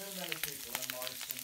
too many people in Morrison